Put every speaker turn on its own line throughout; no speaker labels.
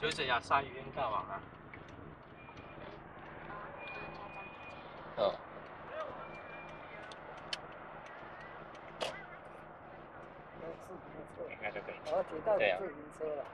就是这样，鲨鱼跟大王啊。
嗯。应该就可以。
然后捷道
对啊
自行车了。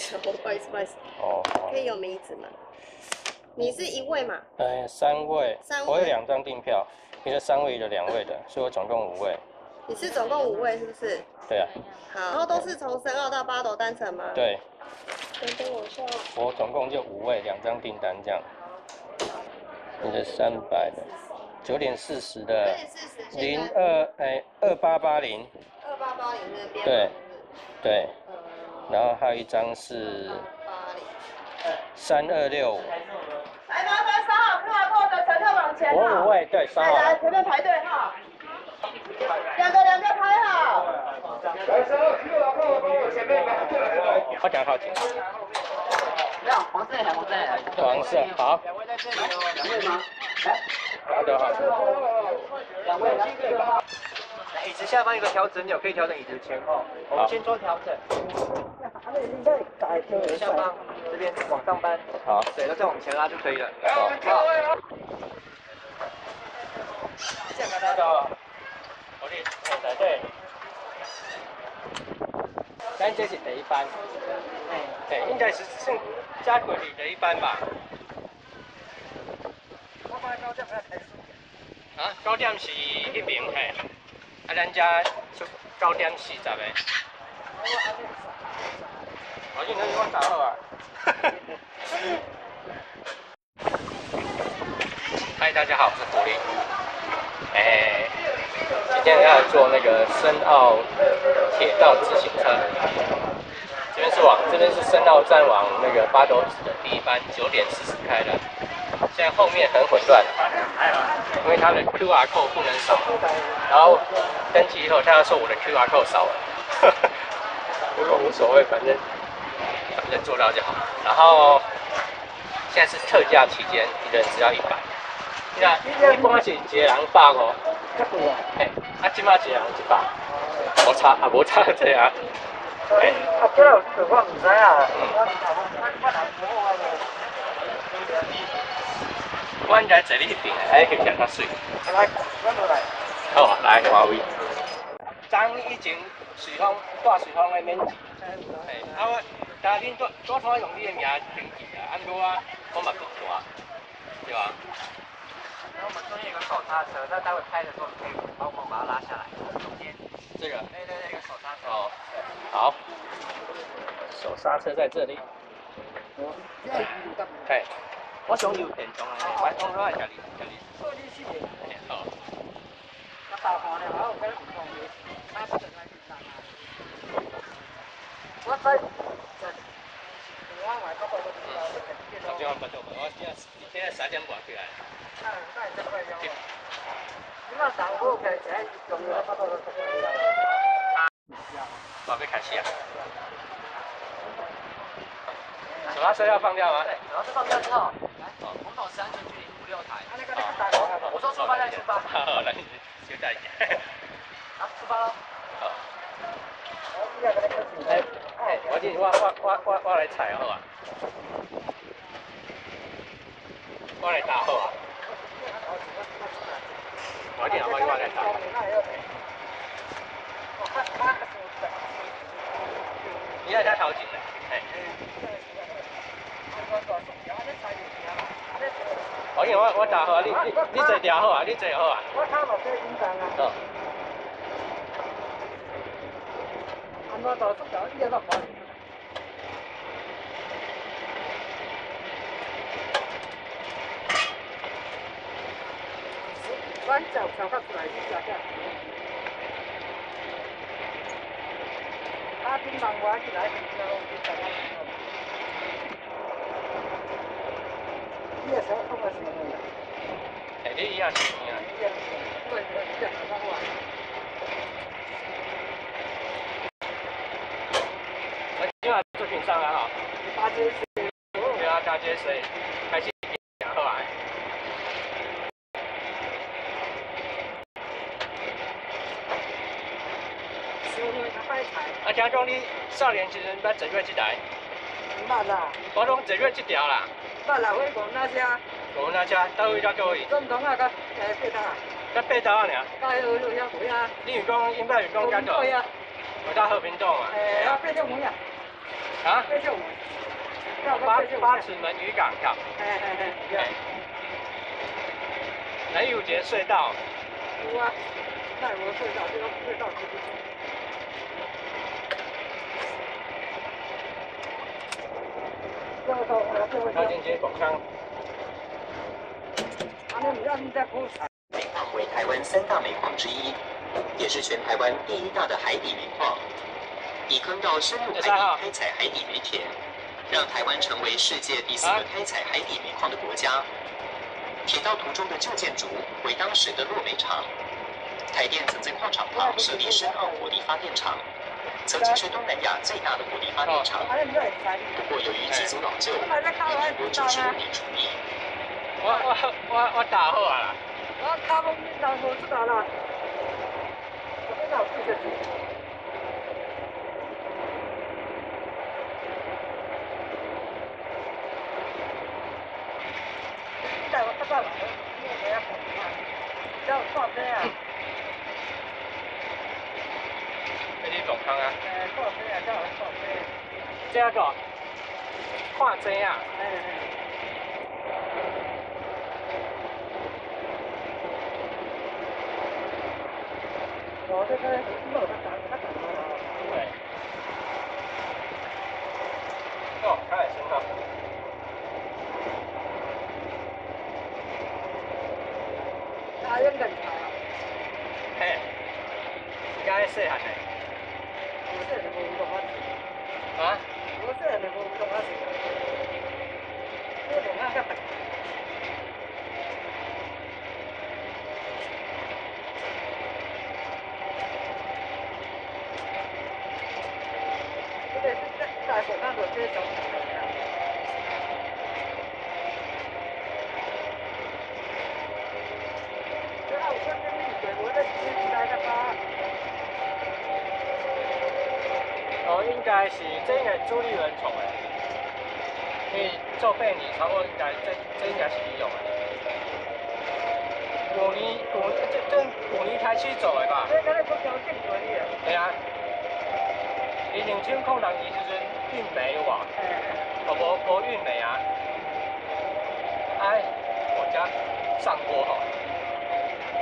不好意思，不好意思，
哦。
可以有名字吗？你是一位嘛？
哎，三位，
三位
我有两张订票，一个三位，一个两位的，所以我总共五位。
你是总共五位是不是？
对啊，
好，然后都是从深澳到八斗单程吗？。
对，
等等我一下哦。
我总共就五位，两张订单这样。你的三百的，九点四十
九
的零二哎二八八零，
二八八零那边。
对。对，
呃，
然后还有一张是
八零。
三二六五。
来，麻烦三号 R code 的乘客往前哈
我五。位，对，三
来来，
号。
前面排队哈。两个两个排好。
我讲好紧。
这样，黄色还黄色还。
黄色，好，
两位在这里哦，两位吗？
好的好的。
两位，两位。
椅子下方有个调整钮，可以调整椅子前后。我们先做调整，下方这边往上搬，
好，
对，然后再往前拉就可以了。
好。
这样看到。
我哋内底，咱这是第一班，对，应该是剩加过里的一班吧。啊，九点是一名嘿，啊，咱家出九点四十个。我今天我找好啊。嗨，大家好，我是狐狸。哎、今天要坐那个深澳铁道自行车，这边是往这边是深澳站往那个八斗子的第一班，九点四十开的。现在后面很混乱，因为它的 QR code 不能扫，然后登记以后，他要说我的 QR code 扫了，不过无所谓，反正反正做到就好。然后现在是特价期间，一人只要一百。那一般是一个人百五，嘿，啊，即马一个人一百，无差啊，无差这啊。哎，
啊，这个我唔知啊。
我应该坐你迄边，还可以较较水。
来，我落来。
好啊，来华为。昨以前随风带随风的免钱，哎，啊我，但恁多多通用你的名登记啊，啊毋过我我嘛讲话，对吧？
然后我们中间有个手刹车，那待会拍的时候可以帮忙把它拉下来，中间。
这个
对对对，一个手刹车。
哦，好，手刹车在这里。嘿，我想有电动的，我讲我家己家己。嘿好。
大盘了，我跟唔同嘅，他不能来大盘。我在在台湾外国嗰度知道，
我在准备开始啊！手刹车要放掉吗？
对，然后这放掉之后，来，我们保持安全距离五六台。我说出发再出发，
好，来，就带一下。
好，出发喽。
好。我今我我我我我来踩好啊。我来打好啊。我进我我来打。你看他头前嘞，哎。我今我我打好啊，你你你坐调好啊，你坐好啊。
我靠落車影相啊！
哦。
按我就縮咗呢個落去。我就上翻出嚟呢只啫。啊，啊，槟榔我起来，你知道我去找他。你也想看我什么的？
哎，你也是啊。
你也是，我也是想看我。
我今晚作品上来哈，
大街水，
对啊，大街水开始后来。啊，听讲你少年时阵捌坐过这台，
捌啦，
我拢坐过这条啦。
捌啦，我讲那些，
我那车到位到到位，
总统啊，甲诶八达，
才八头啊尔。
甲迄个有遐有啊，
你是讲应该是讲干倒？
对啊，
我到和平洞啊。
诶，啊八种门啊，
啊？
八种门，
八八尺门渔港跳。
嘿嘿嘿，有
哎。南有节隧道。
有啊，那我隧道这个隧道就是。
高进街广昌。
煤矿为台湾三大煤矿之一，也是全台湾第一大的海底煤矿。以坑道深入海底开采海底煤田，让台湾成为世界第四个开采海底煤矿的国家。铁道途中的旧建筑为当时的落煤厂。台电曾在矿场旁设立深澳火力发电厂，曾经是东南亚最大的火力发电厂。不过由于机组老旧，一民国九十五年除役。
我我我我打好啊啦。
我卡风面上我知道了，我知道这个是。带我到哪了？你也要跑啊？叫我放车啊？
那你总康啊？
哎，放车啊，叫我放车。
这个看车啊？
哎哎。我这个没有他打，他打了。
对。哦，开始了。
他用人查。
嘿，是该细汉的。
我这人无讲啊。
啊？
我这人无讲啊。我讲啊个。这个是在在手上做这种。
哦，应该是这应该朱立伦创的，因为做八年，差不多应该这这应该是用的。五年五这这五年开始做的吧？对啊。以前像空档时阵运煤有无？哦，无无运煤啊。哎，我家上坡吼，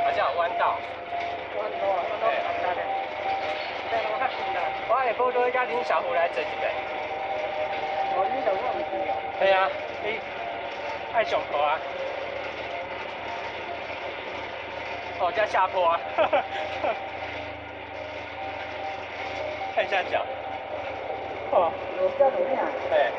好像有弯道。
弯道啊，弯道很大的。对，我较近啦。
我下晡都甲恁小虎来坐一个。
哦，你就我唔知啊。
对啊，你爱上课啊？哦，加下坡啊！看一下脚。哦。
有标准啊。
对。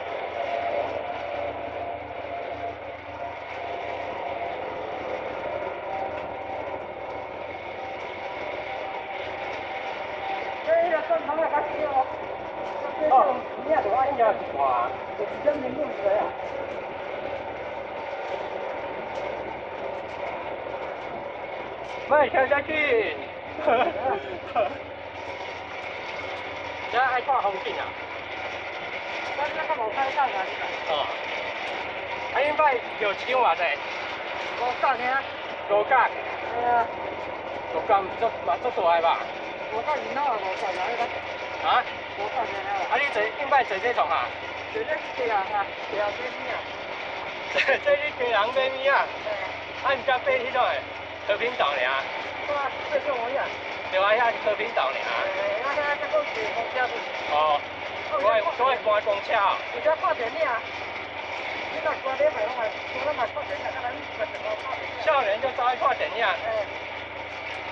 这个正常的较低哦。哦，你也多啊，
应该哇，
有几根明路水啊。
卖跳下去。现在爱看
咱这个无开档啊，你
看。哦。啊，恁摆有一张偌济？
五角尔。
五角。
哎呀。
五角足嘛足大个吧？
五角二孬啊，五角尔迄个。
啊？
五角尔啊。
啊，你坐恁摆坐这种啊？
坐这家人啊，家人买物啊。
这你家人买物啊？啊，毋则买迄种诶，和平岛尔。
啊，这种我呀。
对啊，遐和平岛尔。
哎，啊，遐这个坐公车去。
哦。我会我会搬公车。
有只看电影。你若关咧咪拢系，我拢咪看电影，啊，咱咪成个看电影。
少年就走去看电影。
哎。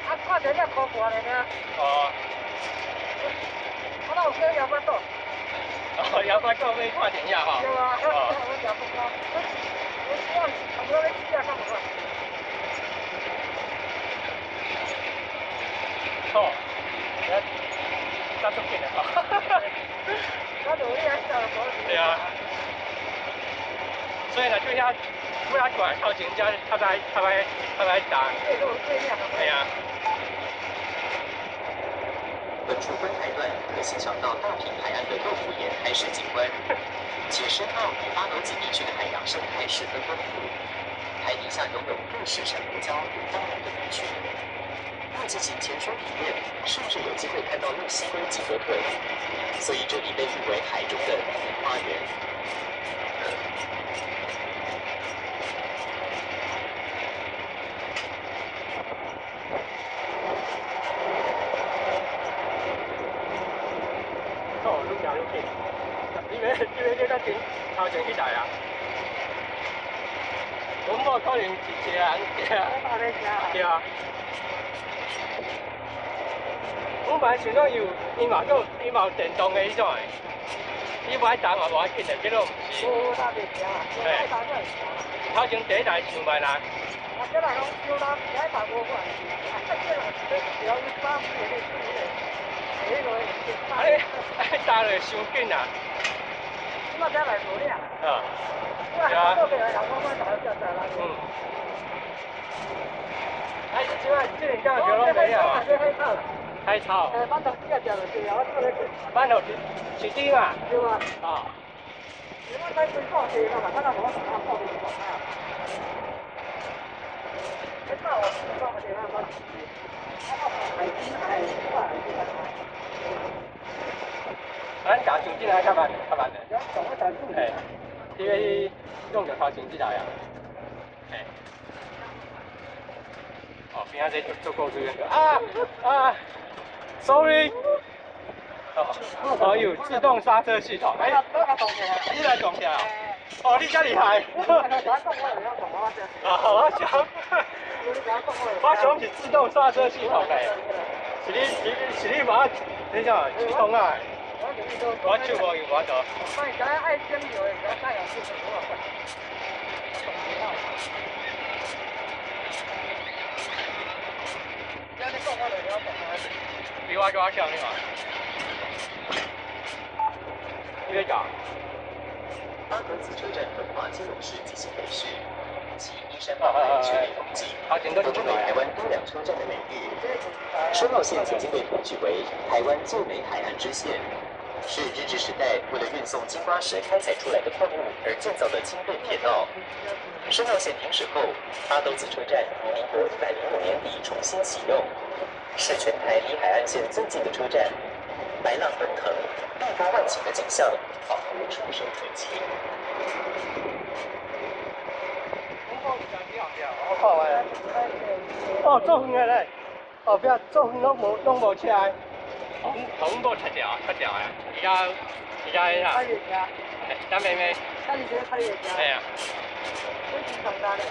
啊，看电影高挂咧呢。
哦。
我那有小摇摆岛，
哦，摇摆岛要看电影吼。
对啊，
哦，
我讲不高，我希望差不多要起啊，干嘛？
错，要加速点的吼。
我努力还想多
对啊。所以呢，就像不要管靠近家，他在他在他在打。哎呀，
本处观台段可欣赏到大平海岸的豆腐岩海蚀景观，且深澳与巴斗景地区的海洋生态十分丰富，海底下拥有更是珊瑚礁与大量的鱼群。若进行潜水体验，甚至有机会看到露西龟及河豚，所以这里被誉为海中的第一花园。
哦，愈行愈近。你要你要叫咱前头前去台啊？阮某可能一一个人行。
大在家。
对啊。阮本来想讲有，伊嘛有伊嘛有电动的迄种的，伊无爱打嘛无爱紧的，结果毋是。
我大在家，我爱打在家。
头前第一台想买啦，
啊，这人拢收咱不爱打过款，啊，这人只要一打不的输的，这个
啊你爱打落伤紧啊。
我再来做俩。
啊。
我还做别人，我我打就打啦。
嗯。哎，即摆即个叫小龙没有啊？海草。
哎，板头几啊条就对啊，我做咧做。
板头是是底嘛？
对啊。
啊。
你我在规划些嘛，看到我啥报的状态啊？你看我规划些那个，海金海块，
咱打手进来较慢，较慢的。
要怎么打住？
哎，因为用着头前即台啊。哎。哦，边仔这做做过这个啊啊，sorry。哦，哦有自动刹车系统，哎，你来撞起来哦。哦，你真厉害。啊，我想，我想是自动刹车系统诶，是你是你啊？我手无用我做。
卖咱爱蒸油的，咱太阳是很多块。要你讲我就要讲啊。
比我较强你嘛？你在讲？
八格子车站文化金融市进行北市，其依山傍海、全面风景，都成为台湾多良车站的美誉。深澳线曾经被统计为台湾最美海岸支线，是日治时代为了运送金瓜石开采出来的矿物而建造的轻便铁道。深澳线停驶后，阿斗子车站于民国一百零五年底重新启用，是全台离海岸线最近的车站。白浪奔腾、碧波万顷的景象，仿佛触手可及。
哦，做远的嘞，哦，不要做远拢无拢无车，红红无七条，七条啊，而家而家迄
他也加，
张妹妹，
他也加，他也加。
哎呀，
我经常加的。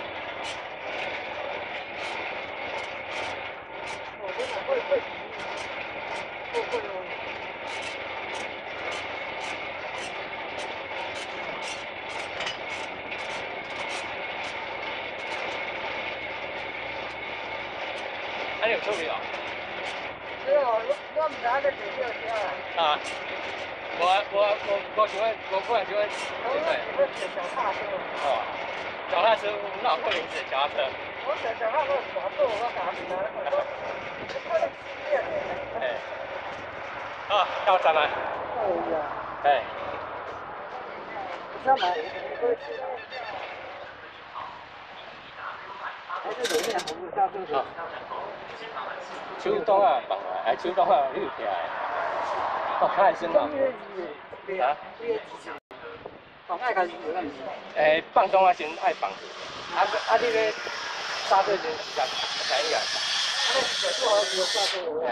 我真的会会，不会哦。
还有处理哦。
没有，我我唔知喺度做咩车啊。
啊，我我我我喜欢，我不然喜欢，
我脚踏车，
我们老客林子脚踏车。
我骑脚踏车我打死他，我说，他的经验。
哎。啊，到站了。
哎呀。
哎。
那么，还是有点红不下就是。
手动啊，放啊，哎，秋冬啊，溜起来。哦，太深了。啊？
放爱开始有咱。
诶，放松啊，先爱放。啊啊，你咧刹车先时间长一点。
啊，你是做好有刹车有啊？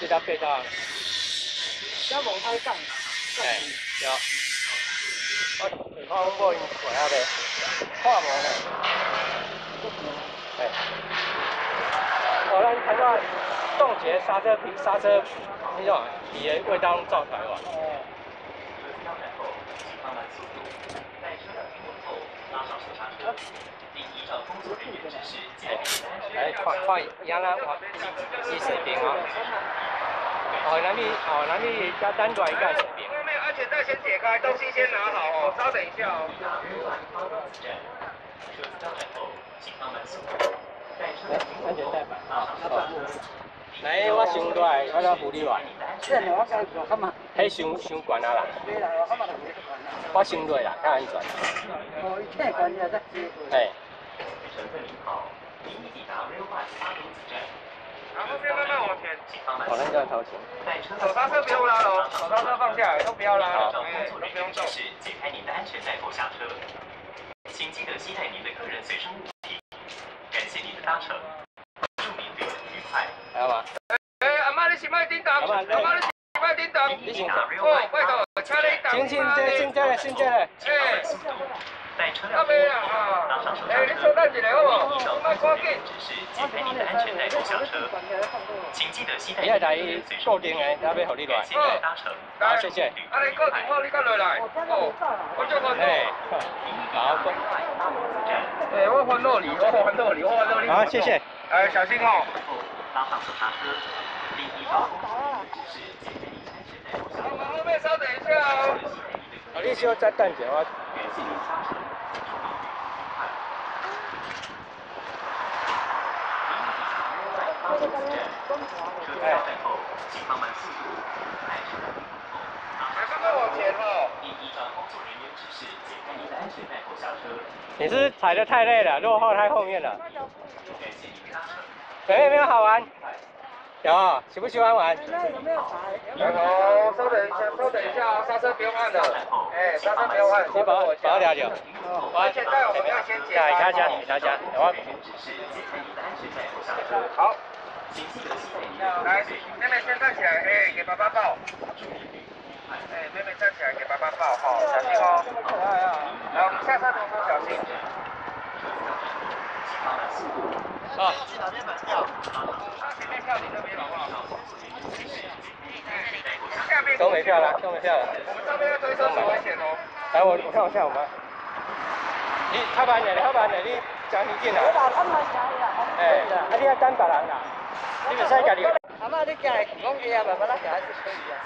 这条背上。
要往开杠。
哎，有。我我我无用过啊呗，看无呢。哎。哦，咱看个冻结刹车皮刹车那种皮的味道造出来哇。来快快，让咱我试水平哦。哦，那你哦，那你加单转一个水平。
后面安全带先解开，东西先拿好哦，稍等一下哦。
来，安全带吧。啊，好。来，我先来，我来扶你来。
这两我
先落啦，较安全。
哦，一切管你啊，再接。
嘿。
然后先慢慢往前。
好，那个头前。
手刹车不用拉了哦，手刹车放下来，都不要拉了，哎，都不用动。
是解开您的安全带后下车，请记得携带您的个人随身物品。感谢您的搭乘，愉快。
还有吗？
哎，阿妈你是卖叮当？阿妈你是卖叮当？
你先
哦，拜托，请你当。
先先这先这个先这个。
哎。阿妹啊啊！哎，你稍等一下好不？你莫赶紧。
解开您的安全带后下车，请记得携带
你系来固定的，咱要互你来。好，谢谢。
啊，你固定好，你搁落来。哦，我就烦恼。
哎，好。
哎，我烦恼你，我烦恼你，我烦恼你。
好，谢谢。
哎，小心哦。后面稍等一下哦。
啊，你稍再等一下，我。
哎，请放慢速度，开车门
来，慢慢往前哦。
应依照工作人员指示解开你的安全带后下车。
你是踩的太累了，落后太后面了。哎，有没有好玩？有，喜不喜欢玩？
有没有踩？
然后稍等一下，稍等一下，刹车不用按的。哎，刹车不用按，
先把把掉掉。
安全带我们要先解开。
加加加加，我。
好。来，妹妹先站起来，哎，给爸爸抱。哎，妹妹站起来，给爸爸抱，好，小心哦。来，我们下车同时小心。
啊。都没票了，都没票了。来，我我看我下我们。你开班，你开班的，你将你进来。哎，啊，你要等别人啦。你袂使家己。
阿妈，你进来讲嘢啊，慢慢拉起来是可以啊。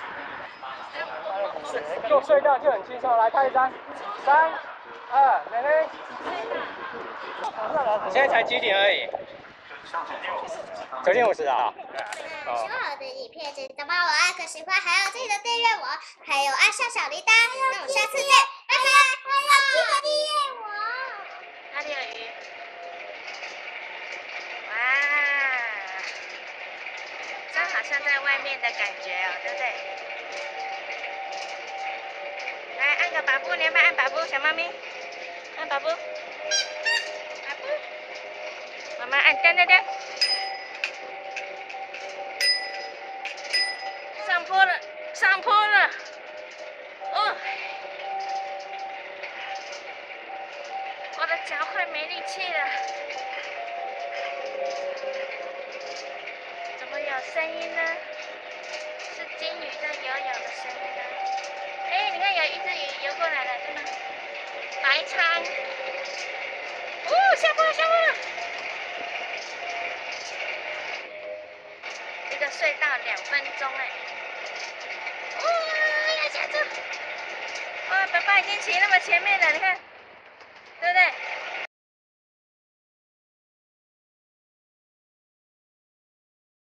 做隧道就很轻松，来开一张，三、二，妹妹。现在才几点而已？九点五十啊。
喜欢我的影片，记得帮我按个喜欢，还要记得订阅我，还有按上小铃铛。那我们下次见，拜拜。还有记得订阅我。哪里有鱼？哇！真好像在外面的感觉哦，对不对？来按个宝布，你要不要按宝布？小猫咪，按宝宝，宝布，妈妈按噔噔噔，上坡了，上坡了，哦，我的脚快没力气了。怎么有声音呢？是金鱼在游泳的声音呢。哎，你看有一只鱼游过来了，对吗？白餐。哦，下坡了，下坡了。一个隧道两分钟哎。哦，要下车。哇，爸爸已经骑那么前面了，你看，